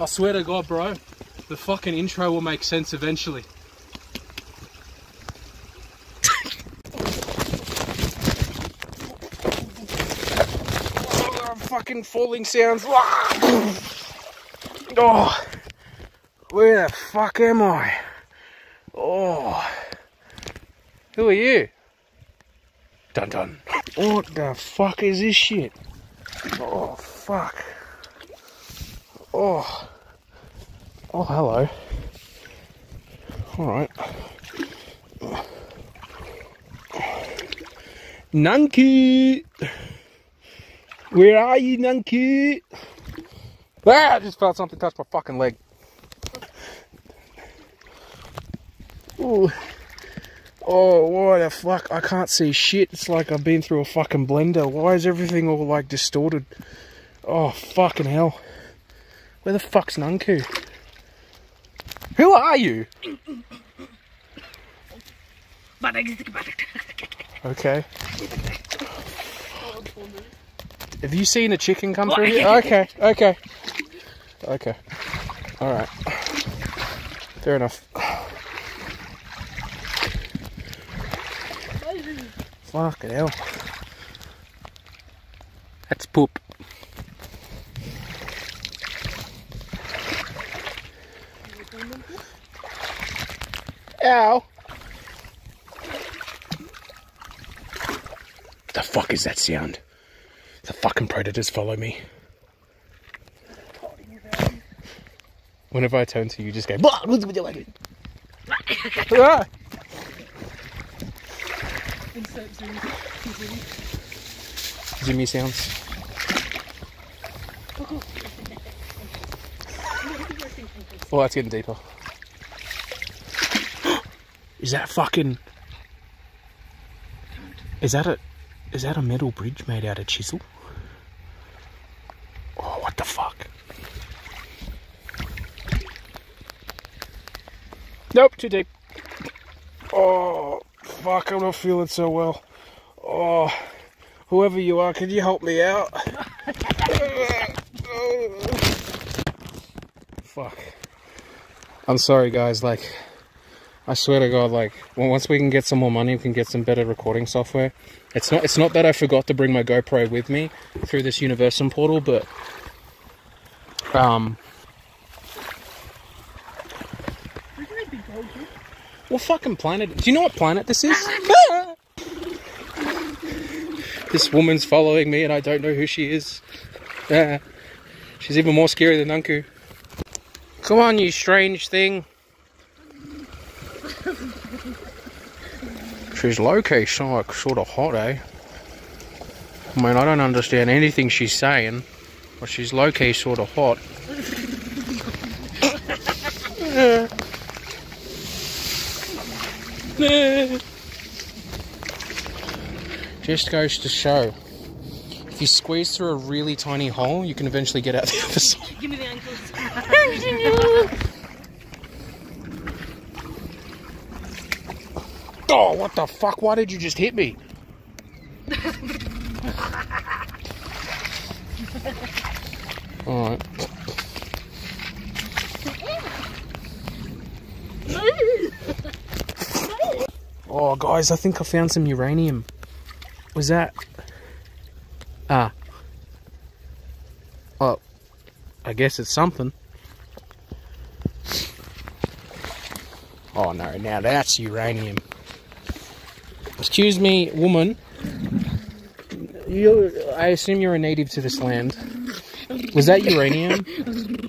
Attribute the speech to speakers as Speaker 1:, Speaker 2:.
Speaker 1: I swear to God, bro, the fucking intro will make sense eventually. oh, fucking falling sounds. Ah! oh, where the fuck am I? Oh, who are you? Dun dun. What the fuck is this shit? Oh, fuck. Oh. Oh, hello. Alright. Nunky! Where are you, Nunky? Ah, I just felt something touch my fucking leg. Ooh. Oh, what the fuck? I can't see shit. It's like I've been through a fucking blender. Why is everything all like distorted? Oh, fucking hell. Where the fuck's Nanku? Who are you? Okay. Have you seen a chicken come through here? Okay, okay. Okay. Alright. Fair enough. Fucking hell. That's poop. The fuck is that sound? The fucking predators follow me. Whenever I turn to you, just go. Ah! Jimmy sounds. Oh, that's getting deeper. Is that fucking? Is that a? Is that a metal bridge made out of chisel? Oh, what the fuck? Nope, too deep. Oh, fuck, I'm not feeling so well. Oh, whoever you are, can you help me out? fuck. I'm sorry, guys, like, I swear to God, like, once we can get some more money, we can get some better recording software. It's not, it's not that I forgot to bring my GoPro with me through this Universum portal, but, um, What fucking planet? Do you know what planet this is? this woman's following me and I don't know who she is. She's even more scary than Unku. Come on, you strange thing. She's low-key sort of hot, eh? I mean, I don't understand anything she's saying, but she's low-key sort of hot. Just goes to show. If you squeeze through a really tiny hole, you can eventually get out the other side.
Speaker 2: Give me the ankles.
Speaker 1: Oh, what the fuck? Why did you just hit me? Alright. Oh, guys, I think I found some uranium. Was that. Ah. Oh. I guess it's something. Oh no, now that's uranium. Excuse me, woman. You, I assume you're a native to this land. Was that uranium?